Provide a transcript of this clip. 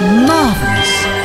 Marvelous.